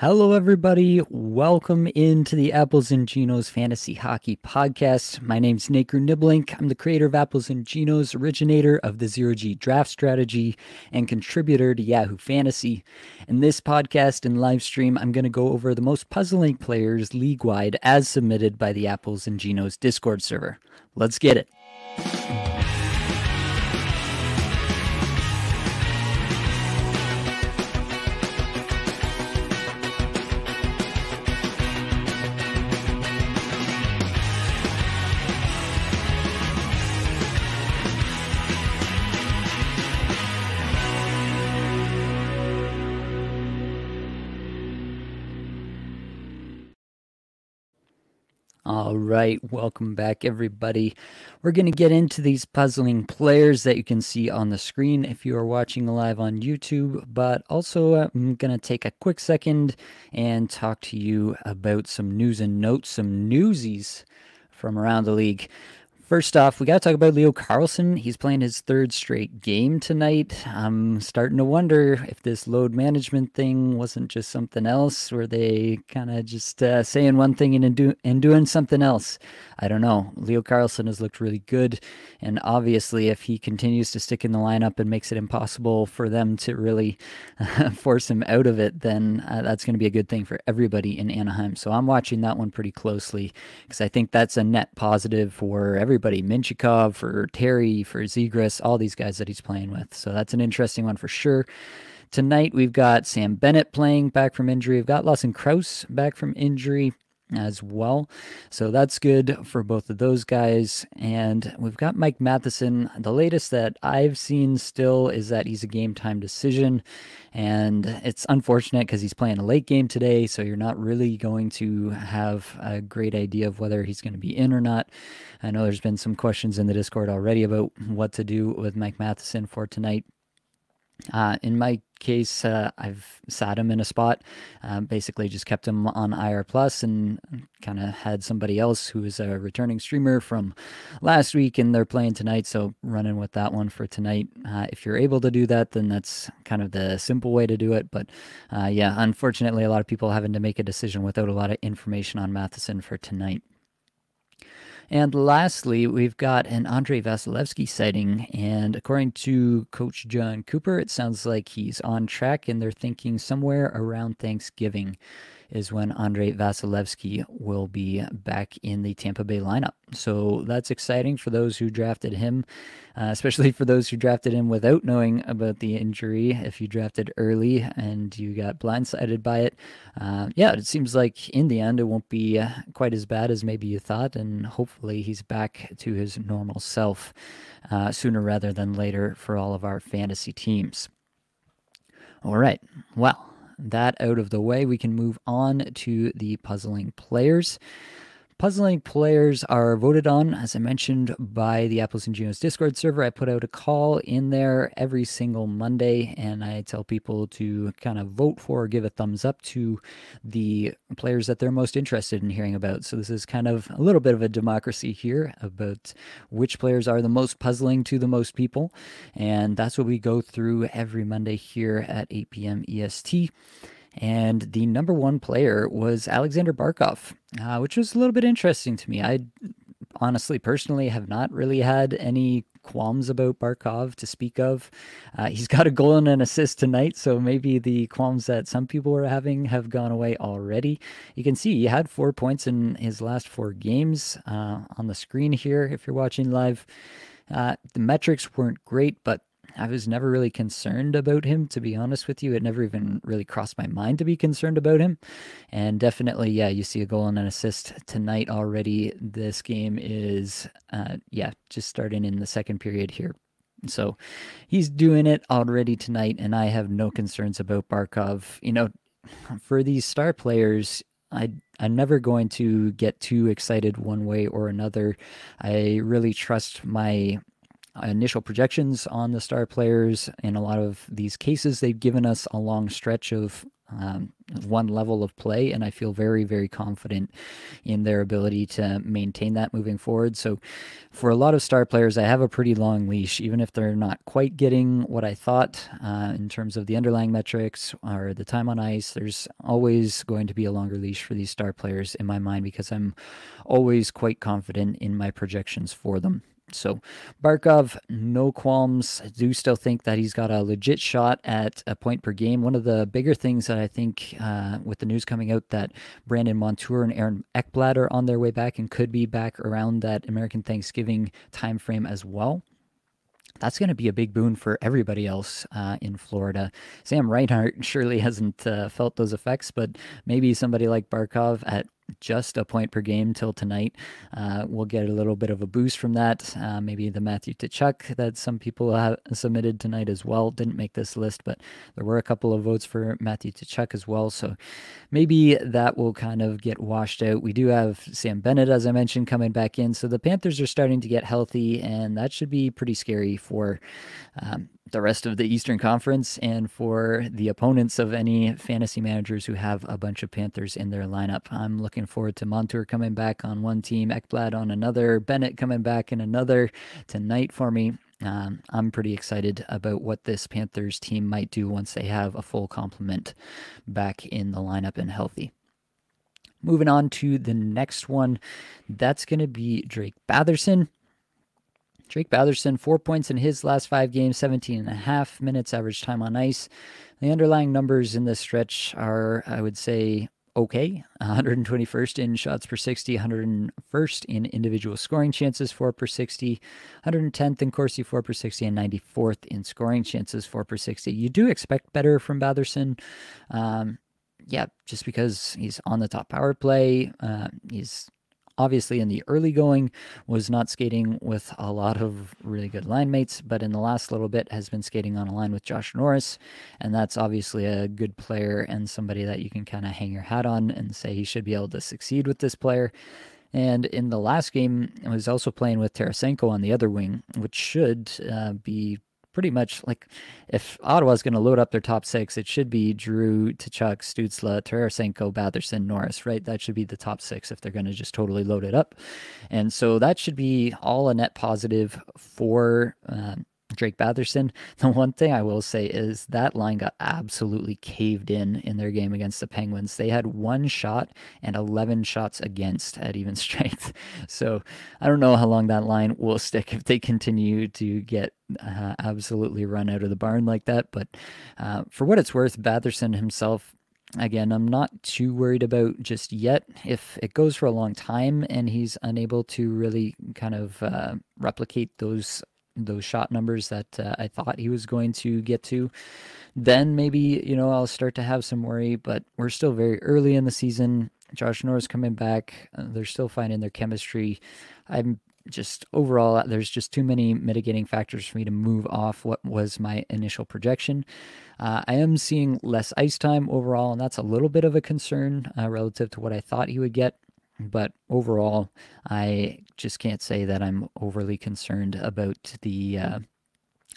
Hello, everybody. Welcome into the Apples and Ginos Fantasy Hockey Podcast. My name's Naker Niblink. I'm the creator of Apples and Ginos, originator of the Zero G draft strategy, and contributor to Yahoo Fantasy. In this podcast and live stream, I'm going to go over the most puzzling players league wide as submitted by the Apples and Ginos Discord server. Let's get it. All right, welcome back, everybody. We're going to get into these puzzling players that you can see on the screen if you are watching live on YouTube, but also uh, I'm going to take a quick second and talk to you about some news and notes, some newsies from around the league. First off, we got to talk about Leo Carlsson. He's playing his third straight game tonight. I'm starting to wonder if this load management thing wasn't just something else, or they kind of just uh, saying one thing and, do- and doing something else. I don't know. Leo Carlsson has looked really good, and obviously, if he continues to stick in the lineup and makes it impossible for them to really force him out of it, then uh, that's going to be a good thing for everybody in Anaheim. So I'm watching that one pretty closely because I think that's a net positive for everybody everybody Mintyukov, for Terry, for Zegras, all these guys that he's playing with. So that's an interesting one for sure. Tonight we've got Sam Bennett playing back from injury. We've got Lawson Crouse back from injury as well. So that's good for both of those guys. And we've got Mike Matheson. The latest that I've seen still is that he's a game time decision. And it's unfortunate because he's playing a late game today. So you're not really going to have a great idea of whether he's going to be in or not. I know there's been some questions in the Discord already about what to do with Mike Matheson for tonight. Uh, in my case, uh, I've sat him in a spot, um, basically just kept him on IR Plus and kind of had somebody else who is a returning streamer from last week and they're playing tonight. So running with that one for tonight. Uh, if you're able to do that, then that's kind of the simple way to do it. But uh, yeah, unfortunately, a lot of people having to make a decision without a lot of information on Matheson for tonight. And lastly, we've got an Andrei Vasilevskiy sighting. And according to Coach Jon Cooper, it sounds like he's on track and they're thinking somewhere around Thanksgiving is when Andrei Vasilevskiy will be back in the Tampa Bay lineup. So that's exciting for those who drafted him, uh, especially for those who drafted him without knowing about the injury. If you drafted early and you got blindsided by it, uh, yeah, it seems like in the end it won't be uh, quite as bad as maybe you thought, and hopefully he's back to his normal self uh, sooner rather than later for all of our fantasy teams. All right, well that out of the way, we can move on to the puzzling players. Puzzling players are voted on, as I mentioned, by the Apples and Ginos Discord server. I put out a call in there every single Monday, and I tell people to kind of vote for, or give a thumbs up to the players that they're most interested in hearing about. So this is kind of a little bit of a democracy here about which players are the most puzzling to the most people, and that's what we go through every Monday here at 8 p.m. EST. And the number one player was Alexander Barkov, uh, which was a little bit interesting to me. I honestly, personally, have not really had any qualms about Barkov to speak of. Uh, he's got a goal and an assist tonight, so maybe the qualms that some people were having have gone away already. You can see he had four points in his last four games uh, on the screen here if you're watching live. Uh, the metrics weren't great, but I was never really concerned about him, to be honest with you. It never even really crossed my mind to be concerned about him. And definitely, yeah, you see a goal and an assist tonight already. This game is, uh, yeah, just starting in the second period here. So he's doing it already tonight, and I have no concerns about Barkov. You know, for these star players, I I'm never going to get too excited one way or another. I really trust my initial projections on the star players. In a lot of these cases, they've given us a long stretch of um, one level of play, and I feel very, very confident in their ability to maintain that moving forward. So, for a lot of star players, I have a pretty long leash, even if they're not quite getting what I thought uh, in terms of the underlying metrics or the time on ice. There's always going to be a longer leash for these star players in my mind because I'm always quite confident in my projections for them. So Barkov, no qualms. I do still think that he's got a legit shot at a point per game. One of the bigger things that I think uh, with the news coming out that Brandon Montour and Aaron Ekblad are on their way back and could be back around that American Thanksgiving timeframe as well that's going to be a big boon for everybody else uh, in Florida. Sam Reinhart surely hasn't uh, felt those effects, but maybe somebody like Barkov at just a point per game till tonight. Uh, we'll get a little bit of a boost from that. Uh, maybe the Matthew Tkachuk that some people have submitted tonight as well didn't make this list, but there were a couple of votes for Matthew Tkachuk as well. So maybe that will kind of get washed out. We do have Sam Bennett, as I mentioned, coming back in. So the Panthers are starting to get healthy, and that should be pretty scary for um, the rest of the Eastern Conference and for the opponents of any fantasy managers who have a bunch of Panthers in their lineup. I'm looking forward to Montour coming back on one team, Ekblad on another, Bennett coming back in another tonight for me. Um, I'm pretty excited about what this Panthers team might do once they have a full complement back in the lineup and healthy. Moving on to the next one, that's going to be Drake Batherson. Drake Batherson, four points in his last five games, 17 and a half minutes average time on ice. The underlying numbers in this stretch are, I would say, okay. 121st in shots per 60, 101st in individual scoring chances, 4 per 60, 110th in Corsi, 4 per 60, and 94th in scoring chances, 4 per 60. You do expect better from Batherson. Um, yeah, just because he's on the top power play. Uh, he's obviously in the early going was not skating with a lot of really good line mates, but in the last little bit has been skating on a line with Josh Norris. And that's obviously a good player and somebody that you can kind of hang your hat on and say he should be able to succeed with this player. And in the last game, I was also playing with Tarasenko on the other wing, which should uh, be pretty much like if Ottawa's going to load up their top six, it should be Drew, Tkachuk, Stützle, Tarasenko, Batherson, Norris, right? That should be the top six if they're going to just totally load it up. And so that should be all a net positive for. Um, Drake Batherson. The one thing I will say is that line got absolutely caved in in their game against the Penguins. They had one shot and 11 shots against at even strength. So I don't know how long that line will stick if they continue to get uh, absolutely run out of the barn like that. But uh, for what it's worth, Batherson himself again, I'm not too worried about just yet. If it goes for a long time and he's unable to really kind of uh, replicate those those shot numbers that uh, I thought he was going to get to, then maybe, you know, I'll start to have some worry, but we're still very early in the season. Josh Norris coming back. Uh, they're still finding their chemistry. I'm just overall, there's just too many mitigating factors for me to move off what was my initial projection. Uh, I am seeing less ice time overall, and that's a little bit of a concern uh, relative to what I thought he would get. But overall, I just can't say that I'm overly concerned about the uh,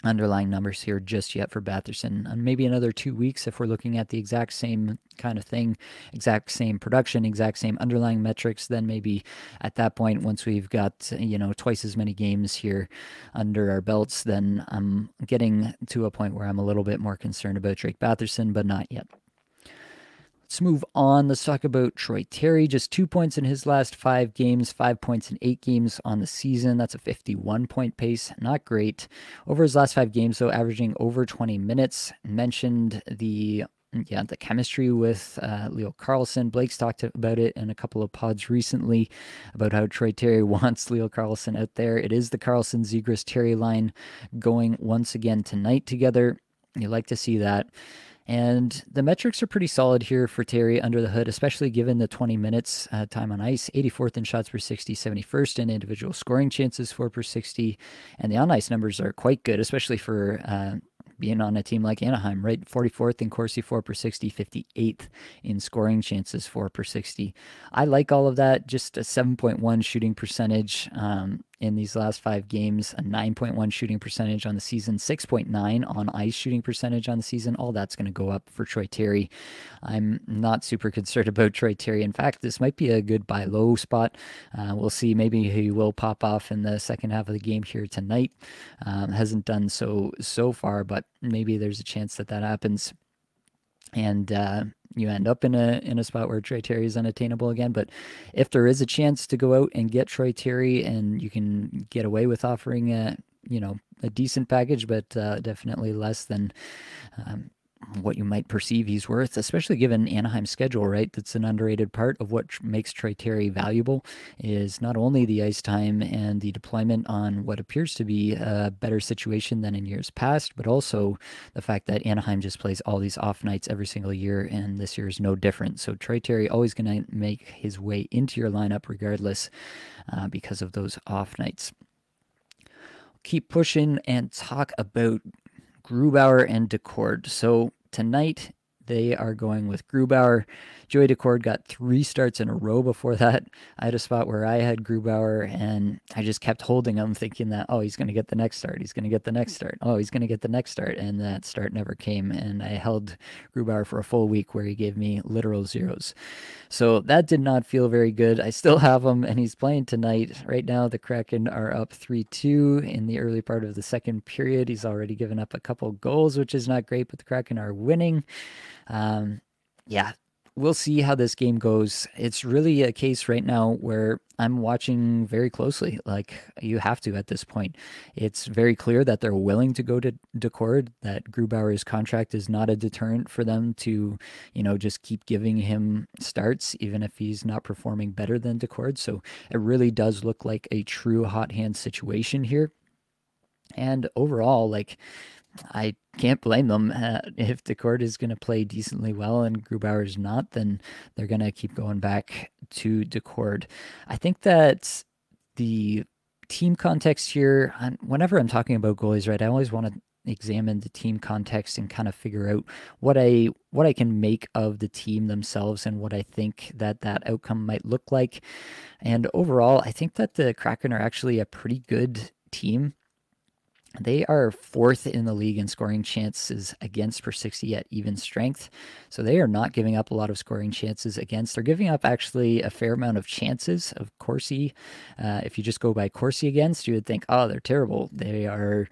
underlying numbers here just yet for Batherson. And maybe another two weeks if we're looking at the exact same kind of thing, exact same production, exact same underlying metrics, then maybe at that point, once we've got, you know, twice as many games here under our belts, then I'm getting to a point where I'm a little bit more concerned about Drake Batherson, but not yet. Let's move on. Let's talk about Troy Terry. Just two points in his last five games, five points in eight games on the season. That's a 51 point pace. Not great. Over his last five games, though, averaging over 20 minutes. Mentioned the yeah, the chemistry with uh, Leo Carlsson. Blake's talked about it in a couple of pods recently about how Troy Terry wants Leo Carlsson out there. It is the Carlsson Zegras Terry line going once again tonight together. You like to see that. And the metrics are pretty solid here for Terry under the hood, especially given the 20 minutes uh, time on ice, 84th in shots per 60, 71st in individual scoring chances, 4 per 60. And the on ice numbers are quite good, especially for uh, being on a team like Anaheim, right? 44th in Corsi, 4 per 60, 58th in scoring chances, 4 per 60. I like all of that. Just a 7.1 shooting percentage. Um, in these last five games, a 9.1 shooting percentage on the season, 6.9 on ice shooting percentage on the season. All that's going to go up for Troy Terry. I'm not super concerned about Troy Terry. In fact, this might be a good buy low spot. Uh, we'll see. Maybe he will pop off in the second half of the game here tonight. Um, hasn't done so so far, but maybe there's a chance that that happens and uh, you end up in a in a spot where Troy Terry is unattainable again. But if there is a chance to go out and get Troy Terry, and you can get away with offering a you know a decent package, but uh, definitely less than um, what you might perceive he's worth, especially given Anaheim's schedule, right? That's an underrated part of what makes Troy Terry valuable is not only the ice time and the deployment on what appears to be a better situation than in years past, but also the fact that Anaheim just plays all these off nights every single year, and this year is no different. So Troy Terry always going to make his way into your lineup regardless uh, because of those off nights keep pushing and talk about Grubauer and Daccord. So tonight they are going with Grubauer. Joey Daccord got three starts in a row before that. I had a spot where I had Grubauer and I just kept holding him thinking that, oh, he's going to get the next start. He's going to get the next start. Oh, he's going to get the next start. And that start never came. And I held Grubauer for a full week where he gave me literal zeros. So that did not feel very good. I still have him and he's playing tonight. Right now, the Kraken are up 3 2 in the early part of the second period. He's already given up a couple goals, which is not great, but the Kraken are winning. Um, yeah, we'll see how this game goes. It's really a case right now where I'm watching very closely. Like you have to at this point. It's very clear that they're willing to go to Daccord, that Grubauer's contract is not a deterrent for them to, you know, just keep giving him starts, even if he's not performing better than Daccord. So it really does look like a true hot hand situation here. And overall, like I can't blame them. Uh, if Daccord is going to play decently well and Grubauer is not, then they're going to keep going back to Daccord. I think that the team context here, whenever I'm talking about goalies, right, I always want to examine the team context and kind of figure out what I what I can make of the team themselves and what I think that that outcome might look like. And overall, I think that the Kraken are actually a pretty good team. They are fourth in the league in scoring chances against per 60 at even strength. So they are not giving up a lot of scoring chances against. They're giving up actually a fair amount of chances of Corsi. Uh, if you just go by Corsi against, you would think, oh, they're terrible. They are,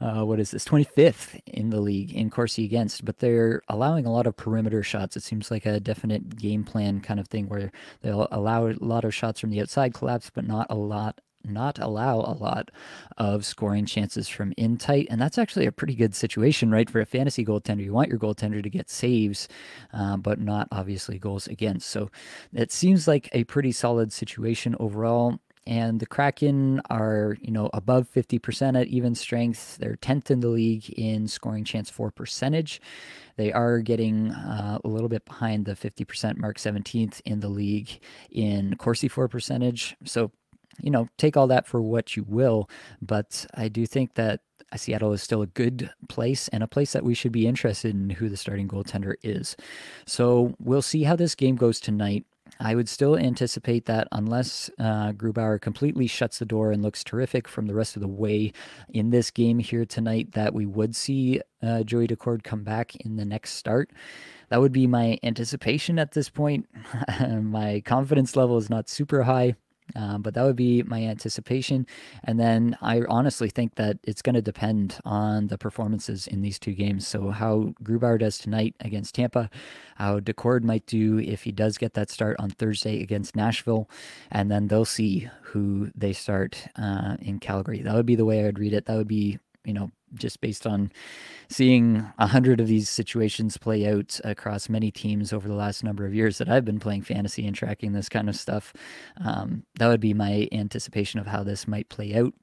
uh, what is this, 25th in the league in Corsi against, but they're allowing a lot of perimeter shots. It seems like a definite game plan kind of thing where they'll allow a lot of shots from the outside collapse, but not a lot not allow a lot of scoring chances from in tight. And that's actually a pretty good situation, right? For a fantasy goaltender, you want your goaltender to get saves, uh, but not obviously goals against. So it seems like a pretty solid situation overall. And the Kraken are, you know, above 50% at even strength. They're 10th in the league in scoring chance for percentage. They are getting uh, a little bit behind the 50% mark, 17th in the league in Corsi for percentage. So you know, take all that for what you will. But I do think that Seattle is still a good place and a place that we should be interested in who the starting goaltender is. So we'll see how this game goes tonight. I would still anticipate that unless uh, Grubauer completely shuts the door and looks terrific from the rest of the way in this game here tonight, that we would see uh, Joey Daccord come back in the next start. That would be my anticipation at this point. my confidence level is not super high. Um, but that would be my anticipation. And then I honestly think that it's going to depend on the performances in these two games. So, how Grubauer does tonight against Tampa, how Daccord might do if he does get that start on Thursday against Nashville. And then they'll see who they start uh, in Calgary. That would be the way I would read it. That would be, you know, just based on seeing a hundred of these situations play out across many teams over the last number of years that I've been playing fantasy and tracking this kind of stuff. Um, that would be my anticipation of how this might play out.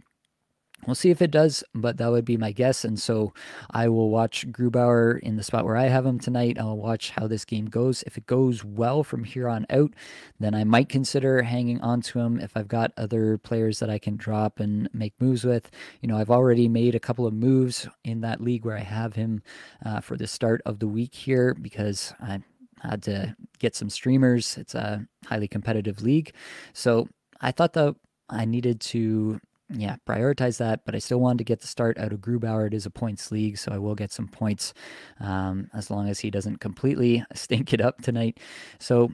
We'll see if it does, but that would be my guess. And so I will watch Grubauer in the spot where I have him tonight. I'll watch how this game goes. If it goes well from here on out, then I might consider hanging on to him if I've got other players that I can drop and make moves with. You know, I've already made a couple of moves in that league where I have him uh, for the start of the week here because I had to get some streamers. It's a highly competitive league. So I thought that I needed to yeah, prioritize that. But I still wanted to get the start out of Grubauer. It is a points league, so I will get some points um, as long as he doesn't completely stink it up tonight. So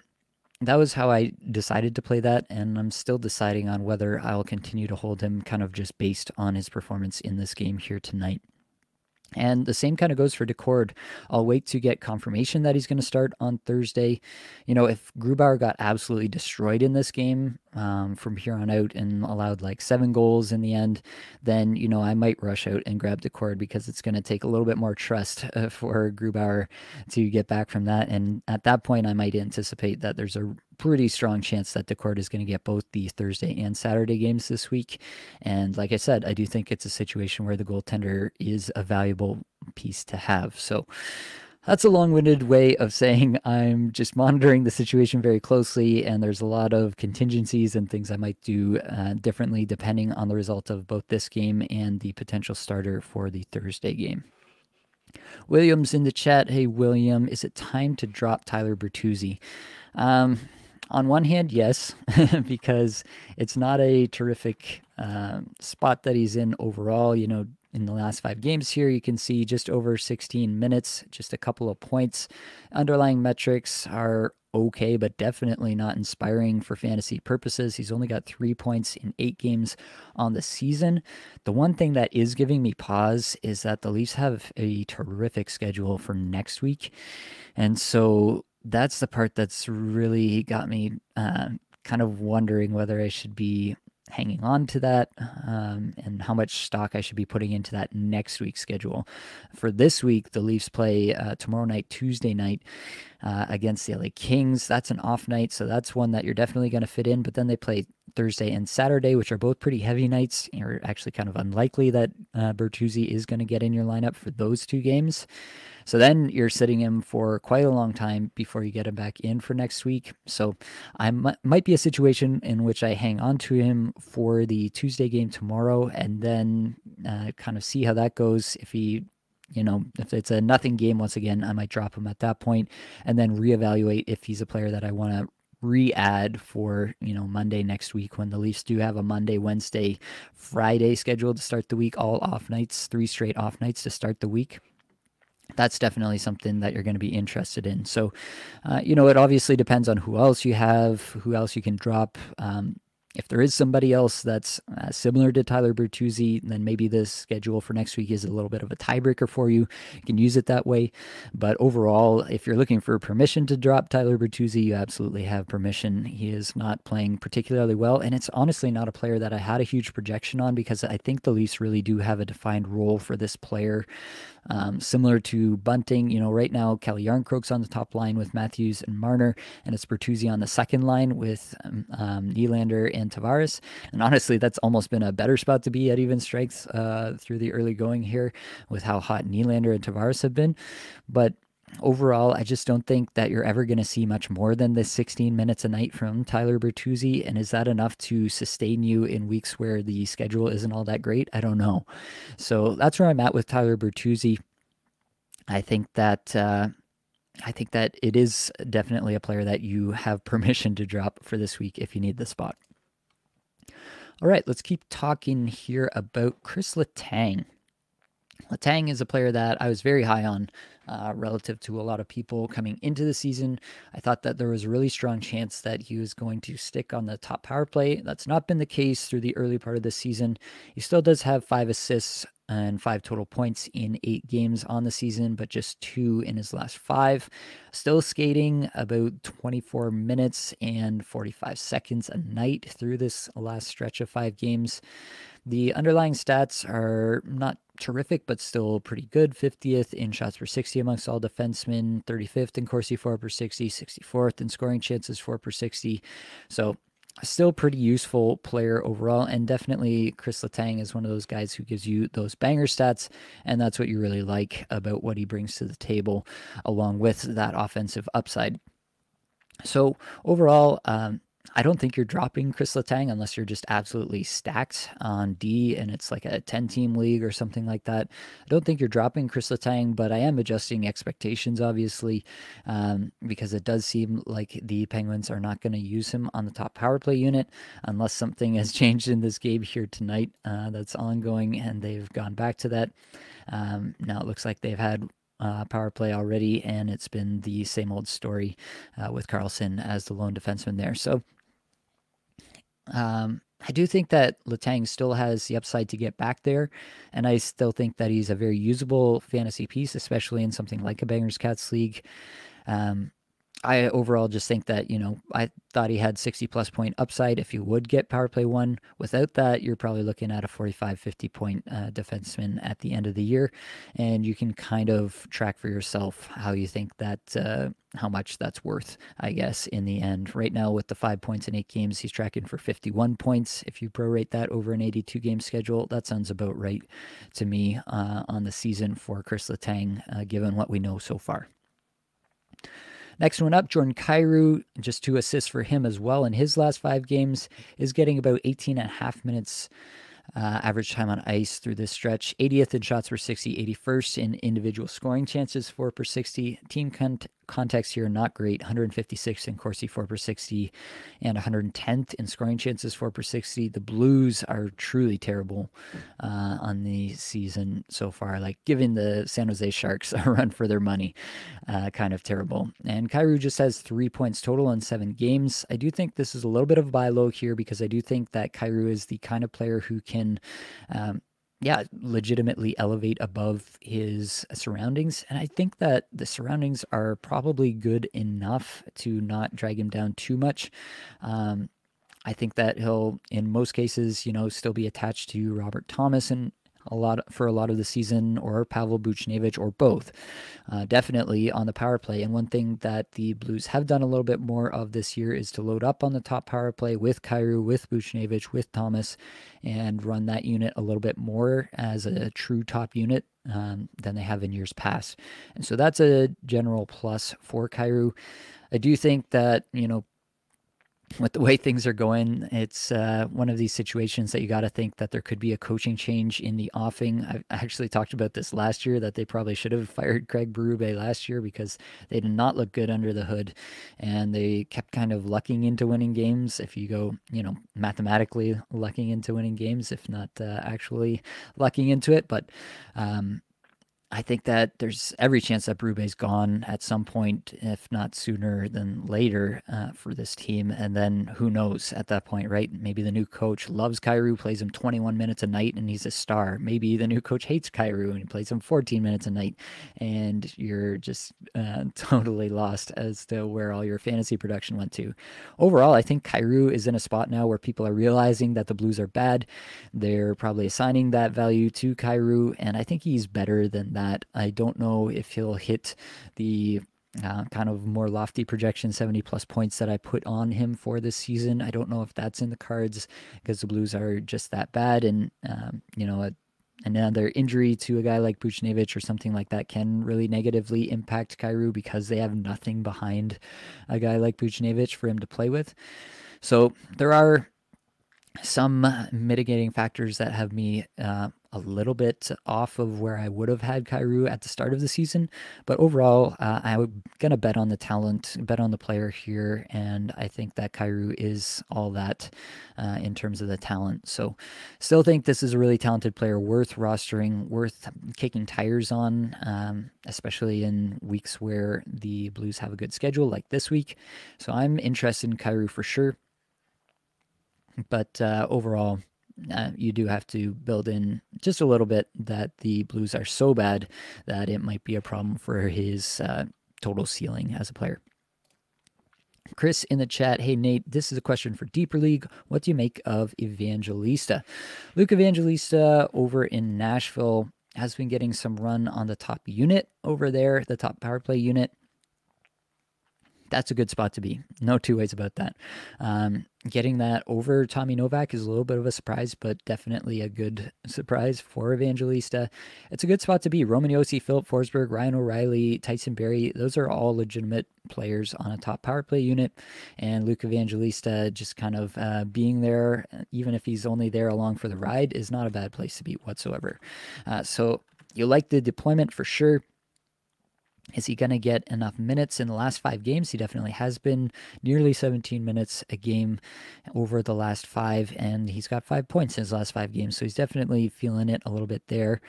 that was how I decided to play that, and I'm still deciding on whether I'll continue to hold him kind of just based on his performance in this game here tonight. And the same kind of goes for Daccord. I'll wait to get confirmation that he's going to start on Thursday. You know, if Grubauer got absolutely destroyed in this game um, from here on out and allowed like seven goals in the end, then, you know, I might rush out and grab Daccord because it's going to take a little bit more trust uh, for Grubauer to get back from that. And at that point, I might anticipate that there's a pretty strong chance that Daccord is going to get both the Thursday and Saturday games this week. And like I said, I do think it's a situation where the goaltender is a valuable piece to have. So that's a long winded way of saying I'm just monitoring the situation very closely, and there's a lot of contingencies and things I might do uh, differently depending on the result of both this game and the potential starter for the Thursday game. Williams in the chat. Hey, William, is it time to drop Tyler Bertuzzi? Um, on one hand, yes, because it's not a terrific uh, spot that he's in overall. You know, in the last five games here, you can see just over 16 minutes, just a couple of points. Underlying metrics are okay, but definitely not inspiring for fantasy purposes. He's only got three points in eight games on the season. The one thing that is giving me pause is that the Leafs have a terrific schedule for next week. And so that's the part that's really got me uh, kind of wondering whether I should be hanging on to that um, and how much stock I should be putting into that next week's schedule. For this week, the Leafs play uh, tomorrow night, Tuesday night uh, against the LA Kings. That's an off night, so that's one that you're definitely going to fit in. But then they play Thursday and Saturday, which are both pretty heavy nights. You're actually kind of unlikely that uh, Bertuzzi is going to get in your lineup for those two games. So then you're sitting him for quite a long time before you get him back in for next week. So I might be a situation in which I hang on to him for the Tuesday game tomorrow and then uh, kind of see how that goes. If he you know, if it's a nothing game once again, I might drop him at that point and then reevaluate if he's a player that I want to re-add for you know Monday next week when the Leafs do have a Monday, Wednesday, Friday schedule to start the week, all off nights, three straight off nights to start the week that's definitely something that you're going to be interested in. So, uh, you know, it obviously depends on who else you have, who else you can drop. Um, if there is somebody else that's uh, similar to Tyler Bertuzzi, then maybe this schedule for next week is a little bit of a tiebreaker for you. You can use it that way. But overall, if you're looking for permission to drop Tyler Bertuzzi, you absolutely have permission. He is not playing particularly well. And it's honestly not a player that I had a huge projection on because I think the Leafs really do have a defined role for this player. Um, similar to Bunting, you know, right now Kelly Jarnkrok's on the top line with Matthews and Marner, and it's Bertuzzi on the second line with um, um, Nylander and Tavares. And honestly, that's almost been a better spot to be at even strengths uh, through the early going here with how hot Nylander and Tavares have been. But overall, I just don't think that you're ever going to see much more than this 16 minutes a night from Tyler Bertuzzi. And is that enough to sustain you in weeks where the schedule isn't all that great? I don't know. So that's where I'm at with Tyler Bertuzzi. I think that. Uh, I think that it is definitely a player that you have permission to drop for this week if you need the spot. All right, let's keep talking here about Chris Letang. Letang is a player that I was very high on uh, relative to a lot of people coming into the season. I thought that there was a really strong chance that he was going to stick on the top power play. That's not been the case through the early part of the season. He still does have five assists and five total points in eight games on the season, but just two in his last five. Still skating about 24 minutes and 45 seconds a night through this last stretch of five games. The underlying stats are not terrific, but still pretty good. 50th in shots per 60 amongst all defensemen, 35th in Corsi 4 per 60, 64th in scoring chances 4 per 60. So still pretty useful player overall and definitely chris letang is one of those guys who gives you those banger stats and that's what you really like about what he brings to the table along with that offensive upside. So overall um, I don't think you're dropping Chris Letang unless you're just absolutely stacked on D and it's like a 10 team league or something like that. I don't think you're dropping Chris Letang, but I am adjusting expectations, obviously, um, because it does seem like the Penguins are not going to use him on the top power play unit unless something has changed in this game here tonight uh, that's ongoing and they've gone back to that. Um, now it looks like they've had uh, power play already, and it's been the same old story uh, with Karlsson as the lone defenseman there. So um, I do think that Letang still has the upside to get back there, and I still think that he's a very usable fantasy piece, especially in something like a Bangers Cats league. Um, I overall just think that, you know, I thought he had 60 plus point upside if you would get power play one. Without that, you're probably looking at a 45, 50 point uh, defenseman at the end of the year. And you can kind of track for yourself how you think that, uh, how much that's worth, I guess, in the end. Right now, with the five points in eight games, he's tracking for 51 points. If you prorate that over an 82 game schedule, that sounds about right to me uh, on the season for Chris Letang, uh, given what we know so far. Next one up, Jordan Kyrou, just two assists for him as well in his last five games, is getting about 18 and a half minutes uh, average time on ice through this stretch. 80th in shots per 60, 81st in individual scoring chances, 4 per 60. Team con- context here, not great. 156 in Corsi, 4 per 60, and 110th in scoring chances, 4 per 60. The Blues are truly terrible uh, on the season so far, like giving the San Jose Sharks a run for their money. Uh, kind of terrible. And Kyrou just has three points total in seven games. I do think this is a little bit of a buy low here because I do think that Kyrou is the kind of player who can. Um, yeah, legitimately elevate above his surroundings. And I think that the surroundings are probably good enough to not drag him down too much. Um, I think that he'll, in most cases, you know, still be attached to Robert Thomas and a lot for a lot of the season, or Pavel Buchnevich, or both. Uh, definitely on the power play. And one thing that the Blues have done a little bit more of this year is to load up on the top power play with Kyrou, with Buchnevich, with Thomas, and run that unit a little bit more as a true top unit um, than they have in years past. And so that's a general plus for Kyrou. I do think that, you know, with the way things are going, it's uh, one of these situations that you got to think that there could be a coaching change in the offing. I actually talked about this last year that they probably should have fired Craig Berube last year because they did not look good under the hood, and they kept kind of lucking into winning games. If you go, you know, mathematically lucking into winning games, if not uh, actually lucking into it, but um, I think that there's every chance that Berube's gone at some point, if not sooner than later, uh, for this team. And then who knows at that point, right? Maybe the new coach loves Kyrou, plays him 21 minutes a night, and he's a star. Maybe the new coach hates Kyrou and he plays him 14 minutes a night, and you're just uh, totally lost as to where all your fantasy production went to. Overall, I think Kyrou is in a spot now where people are realizing that the Blues are bad. They're probably assigning that value to Kyrou, and I think he's better than that that. I don't know if he'll hit the uh, kind of more lofty projection 70 plus points that I put on him for this season. I don't know if that's in the cards because the Blues are just that bad. And, um, you know, a, another injury to a guy like Buchnevich or something like that can really negatively impact Kyrou because they have nothing behind a guy like Buchnevich for him to play with. So there are some mitigating factors that have me uh, a little bit off of where I would have had Kyrou at the start of the season. But overall, uh, I'm going to bet on the talent, bet on the player here. And I think that Kyrou is all that uh, in terms of the talent. So still think this is a really talented player worth rostering, worth kicking tires on, um, especially in weeks where the Blues have a good schedule like this week. So I'm interested in Kyrou for sure. But uh, overall, uh, you do have to build in just a little bit that the Blues are so bad that it might be a problem for his uh, total ceiling as a player. Chris in the chat, hey Nate, this is a question for Deeper League. What do you make of Evangelista? Luke Evangelista over in Nashville has been getting some run on the top unit over there, the top power play unit that's a good spot to be. No two ways about that. Um, getting that over Tommy Novak is a little bit of a surprise, but definitely a good surprise for Evangelista. It's a good spot to be. Roman Josi, Filip Forsberg, Ryan O'Reilly, Tyson Barrie, those are all legitimate players on a top power play unit. And Luke Evangelista just kind of uh, being there, even if he's only there along for the ride, is not a bad place to be whatsoever. Uh, so you like the deployment for sure. Is he going to get enough minutes in the last five games? He definitely has been nearly 17 minutes a game over the last five, and he's got five points in his last five games. So he's definitely feeling it a little bit there.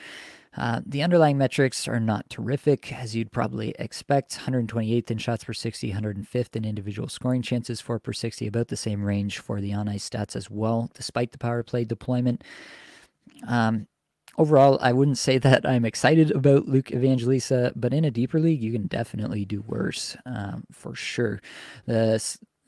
Uh, the underlying metrics are not terrific, as you'd probably expect. 128th in shots per 60, 105th in individual scoring chances, 4 per 60, about the same range for the on ice stats as well, despite the power play deployment. Um, overall, I wouldn't say that I'm excited about Luke Evangelista, but in a deeper league, you can definitely do worse um, for sure. The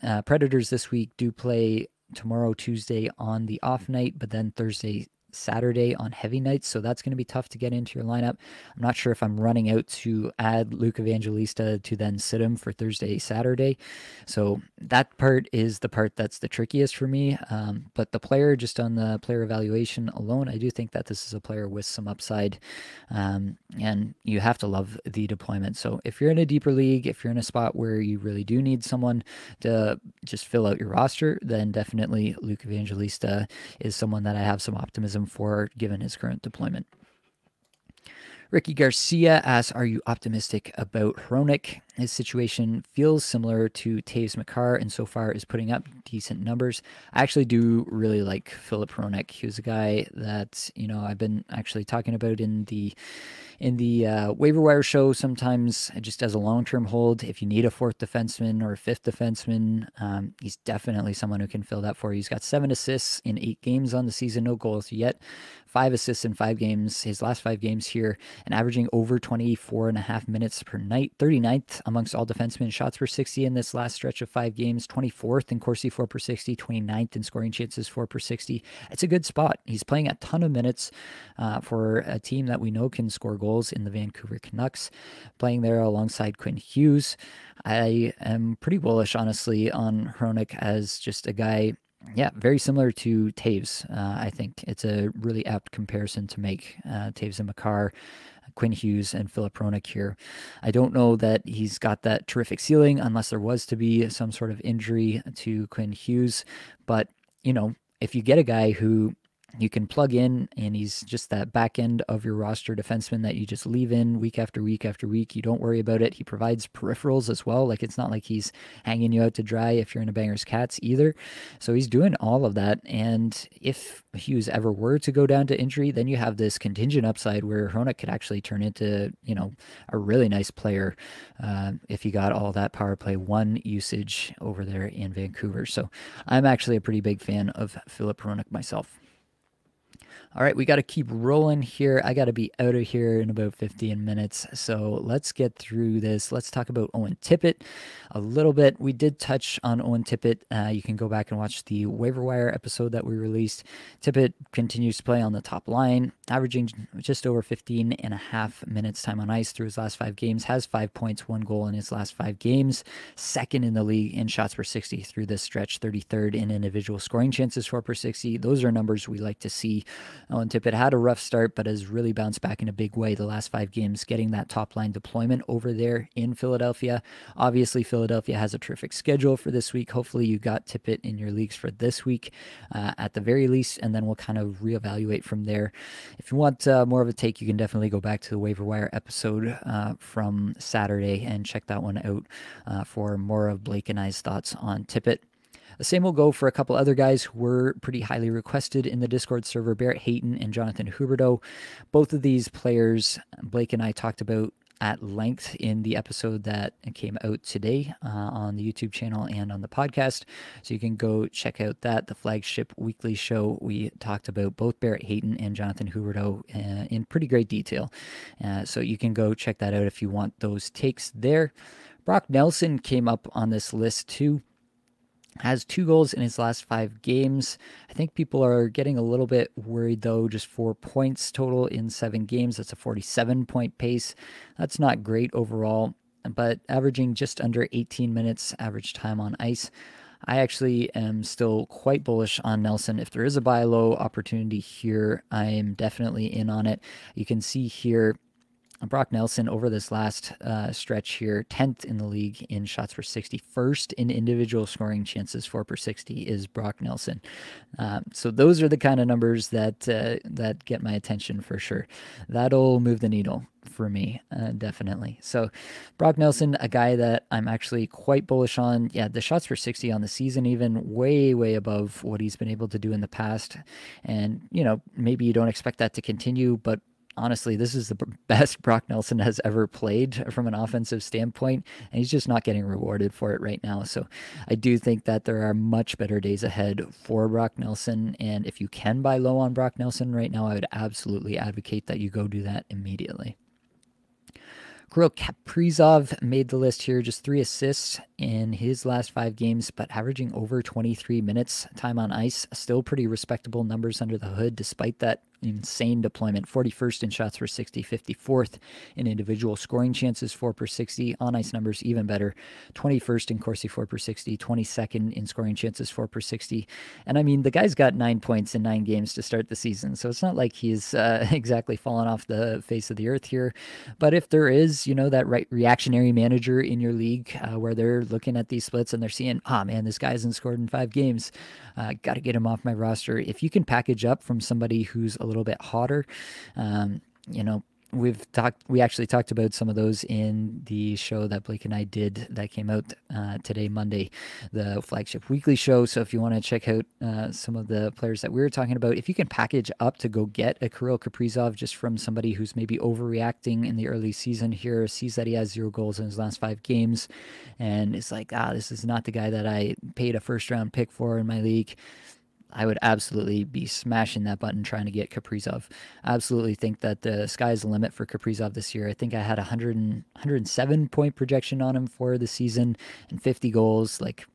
uh, Predators this week do play tomorrow, Tuesday on the off night, but then Thursday, Saturday on heavy nights, so that's going to be tough to get into your lineup. I'm not sure if I'm running out to add Luke Evangelista to then sit him for Thursday, Saturday. So that part is the part that's the trickiest for me. Um, but the player, just on the player evaluation alone, I do think that this is a player with some upside. Um, and you have to love the deployment. So if you're in a deeper league, if you're in a spot where you really do need someone to just fill out your roster, then definitely Luke Evangelista is someone that I have some optimism for given his current deployment. Ricky Garcia asks, Are you optimistic about Hronek? His situation feels similar to Toews Makar and so far is putting up decent numbers. I actually do really like Hronek. He was a guy that, you know, I've been actually talking about in the in the uh, waiver wire show sometimes just as a long-term hold if you need a fourth defenseman or a fifth defenseman um, he's definitely someone who can fill that for you he's got seven assists in eight games on the season no goals yet five assists in five games, his last five games here, and averaging over 24 and a half minutes per night, 39th amongst all defensemen shots per 60 in this last stretch of five games, 24th in Corsi 4 per 60, 29th in scoring chances 4 per 60. It's a good spot. He's playing a ton of minutes uh, for a team that we know can score goals in the Vancouver Canucks, playing there alongside Quinn Hughes. I am pretty bullish, honestly, on Hronek as just a guy yeah, very similar to Toews. Uh, I think it's a really apt comparison to make. Uh, Toews and Makar, Quinn Hughes, and Filip Hronek here. I don't know that he's got that terrific ceiling unless there was to be some sort of injury to Quinn Hughes. But, you know, if you get a guy who you can plug in and he's just that back end of your roster defenseman that you just leave in week after week after week. You don't worry about it. He provides peripherals as well. Like it's not like he's hanging you out to dry if you're in a banger's cats either. So he's doing all of that. And if Hughes ever were to go down to injury, then you have this contingent upside where Hronek could actually turn into, you know, a really nice player uh, if he got all that power play one usage over there in Vancouver. So I'm actually a pretty big fan of Filip Hronek myself. All right, we got to keep rolling here. I got to be out of here in about 15 minutes. So let's get through this. Let's talk about Owen Tippett a little bit. We did touch on Owen Tippett. Uh, you can go back and watch the waiver wire episode that we released. Tippett continues to play on the top line, averaging just over 15 and a half minutes time on ice through his last five games, has five points, one goal in his last five games, second in the league in shots per 60 through this stretch, 33rd in individual scoring chances, 4 per 60. Those are numbers we like to see. Owen Tippett had a rough start, but has really bounced back in a big way the last five games, getting that top line deployment over there in Philadelphia. Obviously, Philadelphia has a terrific schedule for this week. Hopefully, you got Tippett in your leagues for this week uh, at the very least, and then we'll kind of reevaluate from there. If you want uh, more of a take, you can definitely go back to the waiver wire episode uh, from Saturday and check that one out uh, for more of Blake and I's thoughts on Tippett. The same will go for a couple other guys who were pretty highly requested in the Discord server Barrett Hayton and Jonathan Huberdeau. Both of these players, Blake and I talked about at length in the episode that came out today uh, on the YouTube channel and on the podcast. So you can go check out that, the flagship weekly show. We talked about both Barrett Hayton and Jonathan Huberdeau uh, in pretty great detail. Uh, so you can go check that out if you want those takes there. Brock Nelson came up on this list too has two goals in his last five games. I think people are getting a little bit worried though, just four points total in seven games. That's a 47 point pace. That's not great overall, but averaging just under 18 minutes average time on ice. I actually am still quite bullish on Nelson. If there is a buy low opportunity here, I am definitely in on it. You can see here Brock Nelson over this last uh, stretch here, 10th in the league in shots per 60. First in individual scoring chances, 4 per 60 is Brock Nelson. Um, so those are the kind of numbers that uh, that get my attention for sure. That'll move the needle for me, uh, definitely. So Brock Nelson, a guy that I'm actually quite bullish on. Yeah, the shots per 60 on the season, even way, way above what he's been able to do in the past. And, you know, maybe you don't expect that to continue, but honestly, this is the best Brock Nelson has ever played from an offensive standpoint, and he's just not getting rewarded for it right now. So I do think that there are much better days ahead for Brock Nelson. And if you can buy low on Brock Nelson right now, I would absolutely advocate that you go do that immediately. Kirill Kaprizov made the list here, just three assists in his last five games, but averaging over 23 minutes time on ice. Still pretty respectable numbers under the hood, despite that insane deployment 41st in shots per 60, 54th in individual scoring chances, 4 per 60. On ice numbers, even better 21st in Corsi, 4 per 60, 22nd in scoring chances, 4 per 60. And I mean, the guy's got nine points in nine games to start the season. So it's not like he's uh, exactly fallen off the face of the earth here. But if there is, you know, that right reactionary manager in your league uh, where they're looking at these splits and they're seeing, ah, oh, man, this guy hasn't scored in five games, uh, got to get him off my roster. If you can package up from somebody who's a little bit hotter. Um, you know, we've talked we actually talked about some of those in the show that blake and i did that came out uh, today monday the flagship weekly show so if you want to check out uh, some of the players that we were talking about if you can package up to go get a kirill kaprizov just from somebody who's maybe overreacting in the early season here sees that he has zero goals in his last five games and it's like ah this is not the guy that i paid a first round pick for in my league I would absolutely be smashing that button trying to get Kaprizov. Absolutely think that the sky's the limit for Kaprizov this year. I think I had a 100 107 point projection on him for the season and 50 goals. Like,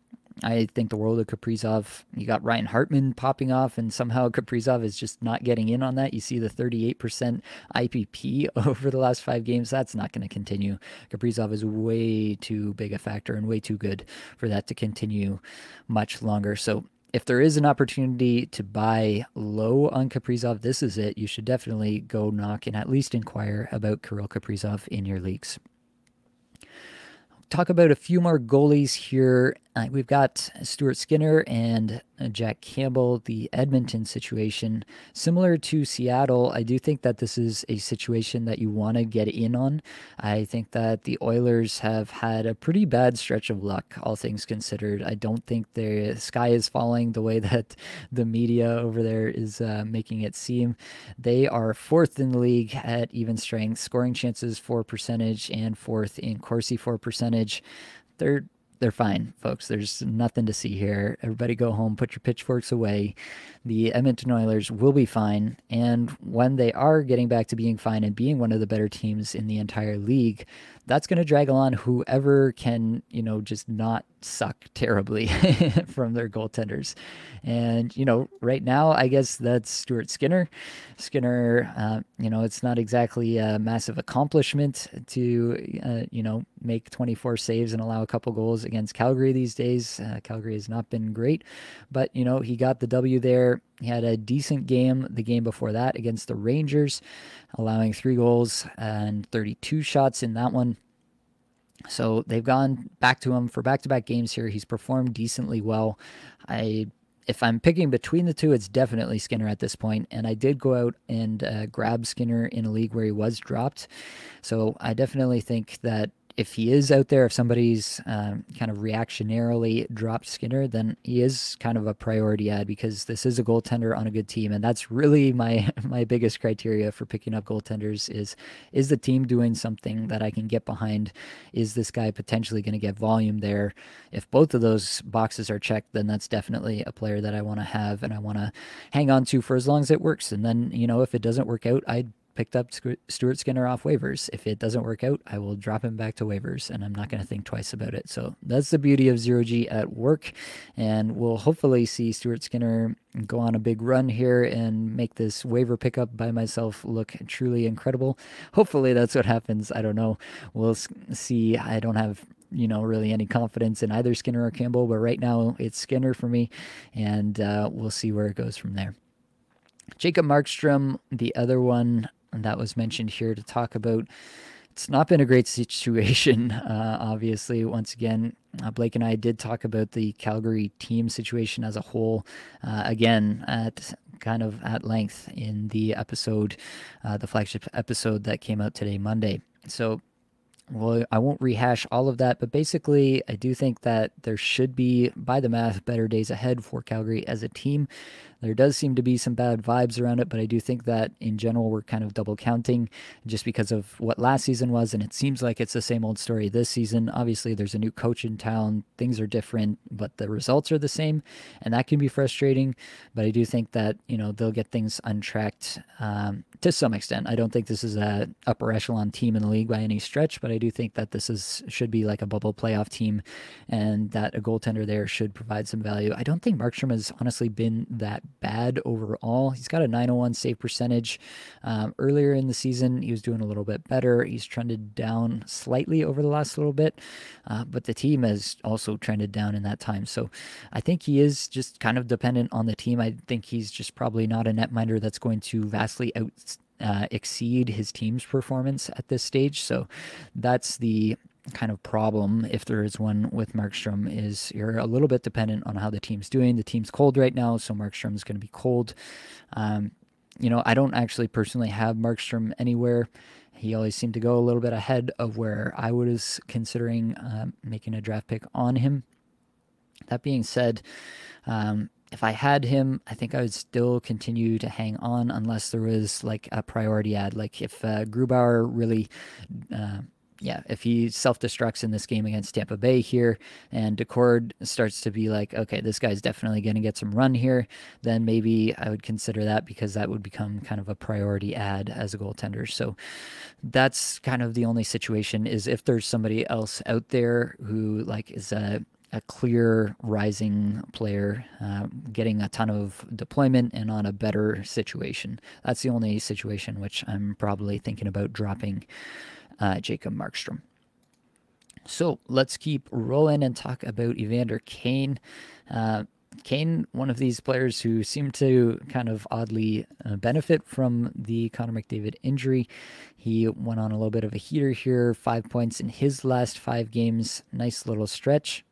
I think the world of Kaprizov. You got Ryan Hartman popping off, and somehow Kaprizov is just not getting in on that. You see the 38% IPP over the last five games. That's not going to continue. Kaprizov is way too big a factor and way too good for that to continue much longer. So if there is an opportunity to buy low on Kaprizov, this is it. You should definitely go knock and at least inquire about Kirill Kaprizov in your leagues. Talk about a few more goalies here. Uh, we've got Stuart Skinner and uh, Jack Campbell, the Edmonton situation. Similar to Seattle, I do think that this is a situation that you want to get in on. I think that the Oilers have had a pretty bad stretch of luck, all things considered. I don't think the sky is falling the way that the media over there is uh, making it seem. They are fourth in the league at even strength, scoring chances for percentage, and fourth in Corsi for percentage. They're they're fine, folks. There's nothing to see here. Everybody go home, put your pitchforks away. The Edmonton Oilers will be fine. And when they are getting back to being fine and being one of the better teams in the entire league, that's going to drag along whoever can, you know, just not suck terribly from their goaltenders. And, you know, right now, I guess that's Stuart Skinner. Skinner, uh, you know, it's not exactly a massive accomplishment to, uh, you know, make 24 saves and allow a couple goals against Calgary these days. Uh, Calgary has not been great, but, you know, he got the W there. He had a decent game the game before that against the Rangers, allowing three goals and 32 shots in that one. So they've gone back to him for back to back games here. He's performed decently well. I if I'm picking between the two, it's definitely Skinner at this point. And I did go out and uh, grab Skinner in a league where he was dropped. So I definitely think that if he is out there, if somebody's um, kind of reactionarily dropped Skinner, then he is kind of a priority ad because this is a goaltender on a good team, and that's really my my biggest criteria for picking up goaltenders is is the team doing something that I can get behind? Is this guy potentially going to get volume there? If both of those boxes are checked, then that's definitely a player that I want to have and I want to hang on to for as long as it works. And then you know if it doesn't work out, I'd picked up Stuart Skinner off waivers. If it doesn't work out, I will drop him back to waivers and I'm not going to think twice about it. So that's the beauty of Zero G at work. And we'll hopefully see Stuart Skinner go on a big run here and make this waiver pickup by myself look truly incredible. Hopefully that's what happens. I don't know. We'll see. I don't have you know, really any confidence in either Skinner or Campbell, but right now it's Skinner for me, and uh, we'll see where it goes from there. Jacob Markstrom, the other one that was mentioned here to talk about. It's not been a great situation, uh, obviously. Once again, uh, Blake and I did talk about the Calgary team situation as a whole, uh, again, at kind of at length in the episode, uh, the flagship episode that came out today, Monday. So well, I won't rehash all of that, but basically, I do think that there should be, by the math, better days ahead for Calgary as a team. There does seem to be some bad vibes around it, but I do think that in general we're kind of double counting just because of what last season was, and it seems like it's the same old story this season. Obviously, there's a new coach in town, things are different, but the results are the same, and that can be frustrating. But I do think that you know they'll get things untracked um, to some extent. I don't think this is a upper echelon team in the league by any stretch, but I do think that this is should be like a bubble playoff team, and that a goaltender there should provide some value. I don't think Markstrom has honestly been that bad overall. He's got a 901 save percentage. Um, earlier in the season, he was doing a little bit better. He's trended down slightly over the last little bit, uh, but the team has also trended down in that time. So I think he is just kind of dependent on the team. I think he's just probably not a netminder that's going to vastly out. Uh, exceed his team's performance at this stage. So that's the kind of problem, if there is one with Markstrom, is you're a little bit dependent on how the team's doing. The team's cold right now, so Markstrom is going to be cold. Um, you know, I don't actually personally have Markstrom anywhere. He always seemed to go a little bit ahead of where I was considering um, making a draft pick on him. That being said, um, if I had him, I think I would still continue to hang on unless there was like a priority ad. Like if uh, Grubauer really uh, yeah, if he self destructs in this game against Tampa Bay here and Daccord starts to be like, okay, this guy's definitely going to get some run here, then maybe I would consider that because that would become kind of a priority ad as a goaltender. So that's kind of the only situation is if there's somebody else out there who like is a a clear rising player, uh, getting a ton of deployment and on a better situation. That's the only situation which I'm probably thinking about dropping uh, Jacob Markstrom. So let's keep rolling and talk about Evander Kane. Uh, Kane, one of these players who seemed to kind of oddly uh, benefit from the Connor McDavid injury. He went on a little bit of a heater here, five points in his last five games. Nice little stretch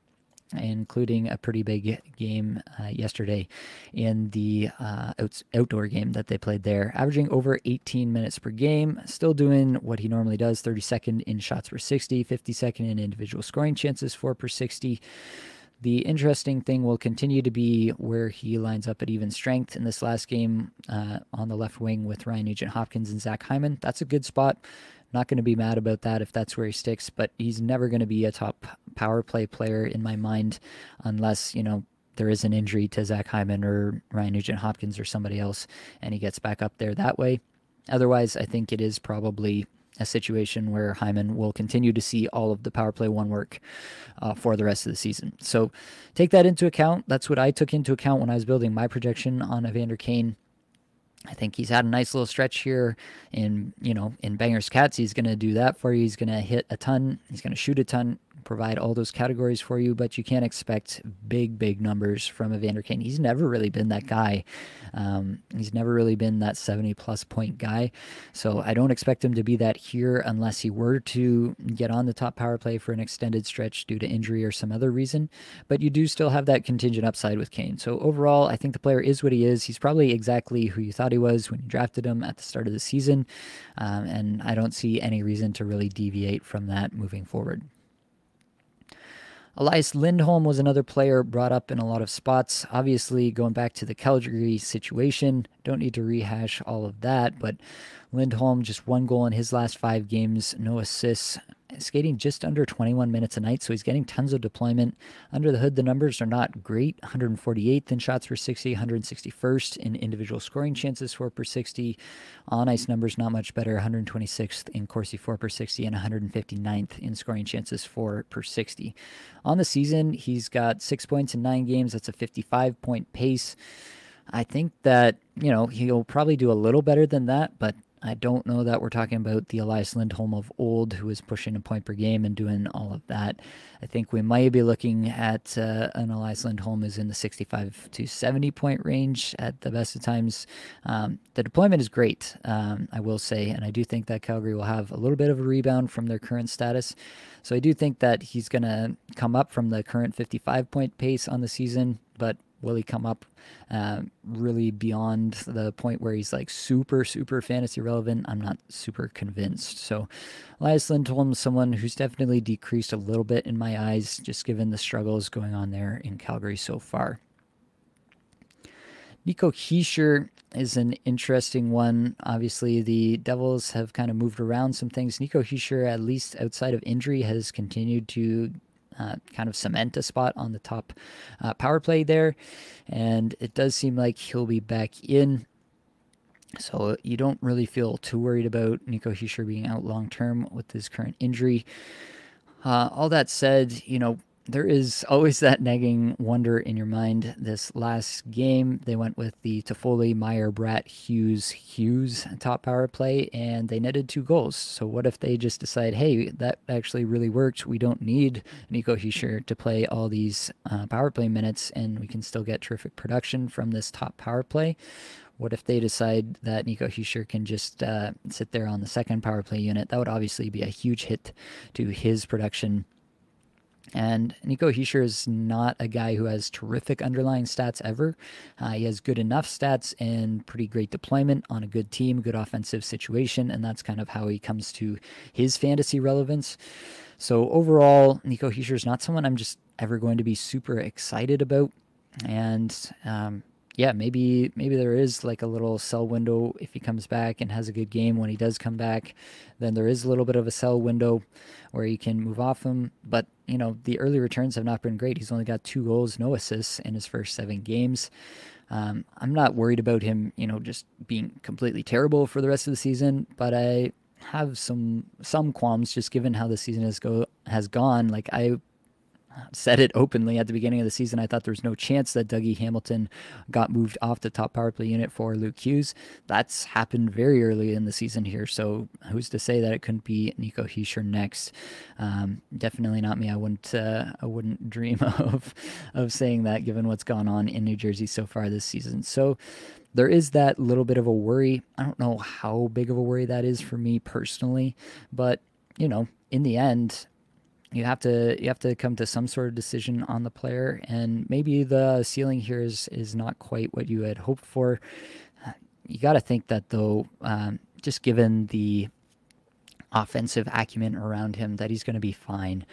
including a pretty big game uh, yesterday in the uh, out- outdoor game that they played there, averaging over 18 minutes per game, still doing what he normally does 32nd in shots per 60, 52nd in individual scoring chances, 4 per 60. The interesting thing will continue to be where he lines up at even strength in this last game uh, on the left wing with Ryan Nugent Hopkins and Zach Hyman. That's a good spot. Not going to be mad about that if that's where he sticks, but he's never going to be a top power play player in my mind unless, you know, there is an injury to Zach Hyman or Ryan Nugent Hopkins or somebody else and he gets back up there that way. Otherwise, I think it is probably a situation where Hyman will continue to see all of the power play one work uh, for the rest of the season. So take that into account. That's what I took into account when I was building my projection on Evander Kane. I think he's had a nice little stretch here in, you know, in Bangers Cats. He's going to do that for you. He's going to hit a ton. He's going to shoot a ton provide all those categories for you, but you can't expect big, big numbers from Evander Kane. He's never really been that guy. Um, he's never really been that 70 plus point guy. So I don't expect him to be that here unless he were to get on the top power play for an extended stretch due to injury or some other reason. But you do still have that contingent upside with Kane. So overall, I think the player is what he is. He's probably exactly who you thought he was when you drafted him at the start of the season. Um, and I don't see any reason to really deviate from that moving forward. Elias Lindholm was another player brought up in a lot of spots. Obviously, going back to the Calgary situation, don't need to rehash all of that, but Lindholm just one goal in his last five games, no assists, skating just under 21 minutes a night, so he's getting tons of deployment. Under the hood, the numbers are not great 148th in shots per 60, 161st in individual scoring chances, 4 per 60. On ice numbers, not much better 126th in Corsi, 4 per 60, and 159th in scoring chances, 4 per 60. On the season, he's got six points in nine games. That's a 55 point pace. I think that, you know, he'll probably do a little better than that, but I don't know that we're talking about the Elias Lindholm of old who was pushing a point per game and doing all of that. I think we might be looking at uh, an Elias Lindholm who's in the 65 to 70 point range at the best of times. Um, the deployment is great, um, I will say, and I do think that Calgary will have a little bit of a rebound from their current status. So I do think that he's going to come up from the current 55 point pace on the season, but will he come up uh, really beyond the point where he's like super, super fantasy relevant? I'm not super convinced. So Elias Lindholm someone who's definitely decreased a little bit in my eyes, just given the struggles going on there in Calgary so far. Nico Hischier is an interesting one. Obviously, the Devils have kind of moved around some things. Nico Hischier, at least outside of injury, has continued to uh, kind of cement a spot on the top uh, power play there. And it does seem like he'll be back in. So you don't really feel too worried about Nico Hischier being out long term with his current injury. Uh, all that said, you know, there is always that nagging wonder in your mind. This last game, they went with the Toffoli, Meier, Bratt, Hughes, Hughes top power play, and they netted two goals. So what if they just decide, hey, that actually really worked. We don't need Nico Hischier to play all these uh, power play minutes, and we can still get terrific production from this top power play. What if they decide that Nico Hischier can just uh, sit there on the second power play unit? That would obviously be a huge hit to his production and Nico Hischier is not a guy who has terrific underlying stats ever. Uh, he has good enough stats and pretty great deployment on a good team, good offensive situation, and that's kind of how he comes to his fantasy relevance. So overall, Nico Hischier is not someone I'm just ever going to be super excited about. And um, yeah, maybe maybe there is like a little sell window if he comes back and has a good game when he does come back. Then there is a little bit of a sell window where you can move off him. But you know the early returns have not been great. He's only got two goals, no assists in his first seven games. Um, I'm not worried about him, you know, just being completely terrible for the rest of the season. But I have some some qualms just given how the season has go has gone. Like I said it openly at the beginning of the season. I thought there was no chance that Dougie Hamilton got moved off the top power play unit for Luke Hughes. That's happened very early in the season here. So who's to say that it couldn't be Nico Hischier next? Um, definitely not me. I wouldn't. Uh, I wouldn't dream of of saying that given what's gone on in New Jersey so far this season. So there is that little bit of a worry. I don't know how big of a worry that is for me personally, but you know, in the end, you have to you have to come to some sort of decision on the player and maybe the ceiling here is is not quite what you had hoped for you got to think that though um, just given the offensive acumen around him that he's going to be fine.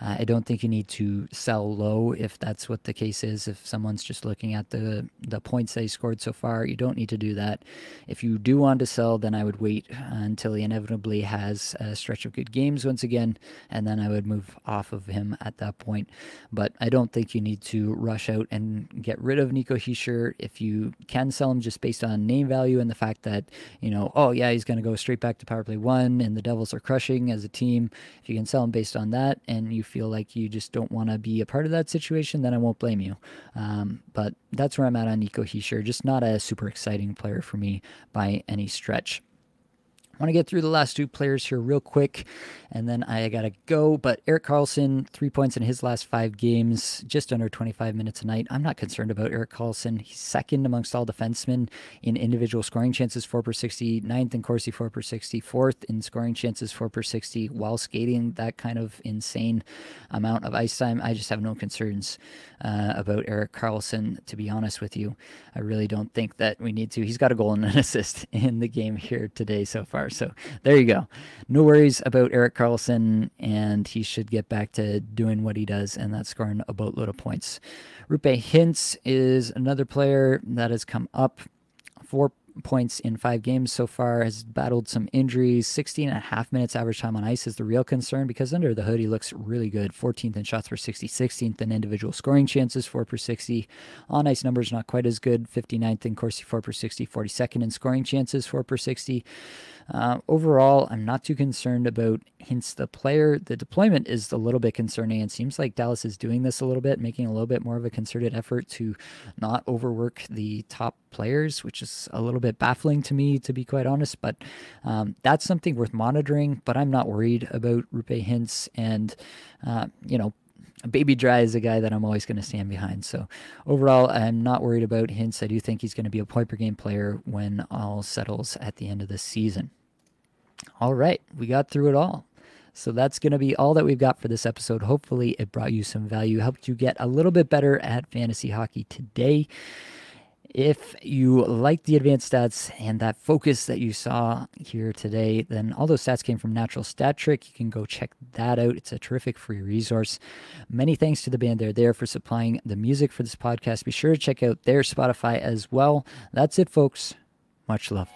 Uh, I don't think you need to sell low if that's what the case is. If someone's just looking at the the points they scored so far, you don't need to do that. If you do want to sell, then I would wait until he inevitably has a stretch of good games once again, and then I would move off of him at that point. But I don't think you need to rush out and get rid of Nico Hischier if you can sell him just based on name value and the fact that you know, oh yeah, he's going to go straight back to power play one, and the Devils are crushing as a team. If you can sell him based on that, and you feel like you just don't want to be a part of that situation, then I won't blame you. Um, but that's where I'm at on Nico Hischier. Just not a super exciting player for me by any stretch. I want to get through the last two players here real quick, and then I got to go. But Erik Karlsson, three points in his last five games, just under 25 minutes a night. I'm not concerned about Erik Karlsson. He's second amongst all defensemen in individual scoring chances, 4 per 60, ninth in Corsi, 4 per 60, fourth in scoring chances, 4 per 60, while skating that kind of insane amount of ice time. I just have no concerns uh, about Erik Karlsson, to be honest with you. I really don't think that we need to. He's got a goal and an assist in the game here today so far. So there you go. No worries about Erik Karlsson, and he should get back to doing what he does, and that's scoring a boatload of points. Roope Hintz is another player that has come up. Four points in five games so far, has battled some injuries. 16 and a half minutes average time on ice is the real concern because under the hood, he looks really good. 14th in shots per 60, 16th in individual scoring chances, 4 per 60. On ice numbers, not quite as good. 59th in Corsi, 4 per 60, 42nd in scoring chances, 4 per 60. Uh, overall, I'm not too concerned about Hintz the player. The deployment is a little bit concerning. It seems like Dallas is doing this a little bit, making a little bit more of a concerted effort to not overwork the top players, which is a little bit baffling to me, to be quite honest. But um, that's something worth monitoring. But I'm not worried about Roope Hintz And, uh, you know, Baby Dry is a guy that I'm always going to stand behind. So overall, I'm not worried about Hintz. I do think he's going to be a point per game player when all settles at the end of the season. All right, we got through it all. So that's going to be all that we've got for this episode. Hopefully, it brought you some value, helped you get a little bit better at fantasy hockey today. If you like the advanced stats and that focus that you saw here today, then all those stats came from Natural Stat Trick. You can go check that out. It's a terrific free resource. Many thanks to the band. They're there for supplying the music for this podcast. Be sure to check out their Spotify as well. That's it, folks. Much love.